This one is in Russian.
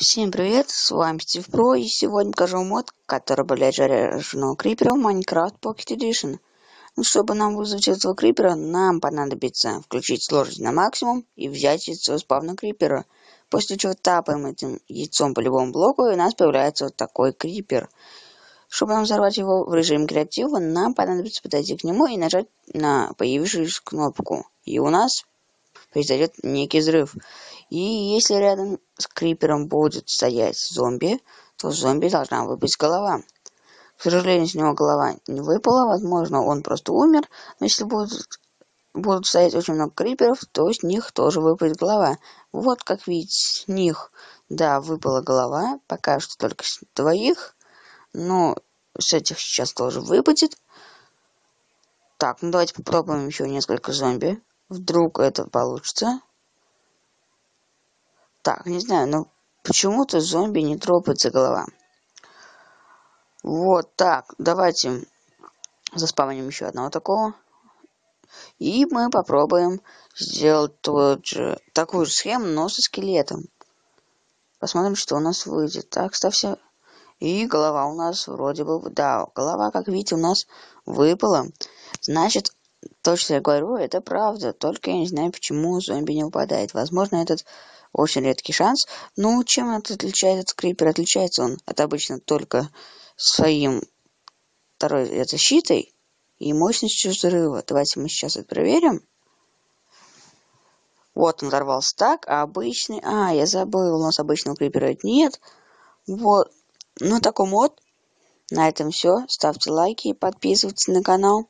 Всем привет, с вами Стив Про, и сегодня покажу мод, который обновляет жареного крипера в Minecraft Pocket Edition. Ну, чтобы нам вызвать этого крипера, нам понадобится включить сложность на максимум и взять яйцо спавна крипера. После чего тапаем этим яйцом по любому блоку, и у нас появляется вот такой крипер. Чтобы нам взорвать его в режиме креатива, нам понадобится подойти к нему и нажать на появившуюся кнопку. И у нас произойдет некий взрыв. И если рядом с крипером будет стоять зомби, то зомби должна выпасть голова. К сожалению, с него голова не выпала, возможно, он просто умер, но если будут, будут стоять очень много криперов, то с них тоже выпадет голова. Вот, как видите, с них, да, выпала голова, пока что только с двоих, но с этих сейчас тоже выпадет. Так, ну давайте попробуем еще несколько зомби. Вдруг это получится. Так, не знаю, но почему-то зомби не тропается голова. Вот так, давайте заспавним еще одного такого. И мы попробуем сделать тот же, такую же схему, но со скелетом. Посмотрим, что у нас выйдет. Так, ставься. И голова у нас вроде бы... Да, голова, как видите, у нас выпала. Значит, то, что я говорю, это правда. Только я не знаю, почему зомби не упадает. Возможно, этот очень редкий шанс. Ну, чем это отличает этот крипер? Отличается он от обычно только своим второй защитой и мощностью взрыва. Давайте мы сейчас это проверим. Вот он взорвался так, а обычный... А, я забыл, у нас обычного крипера нет. Вот. Ну, такой мод. На этом все. Ставьте лайки и подписывайтесь на канал.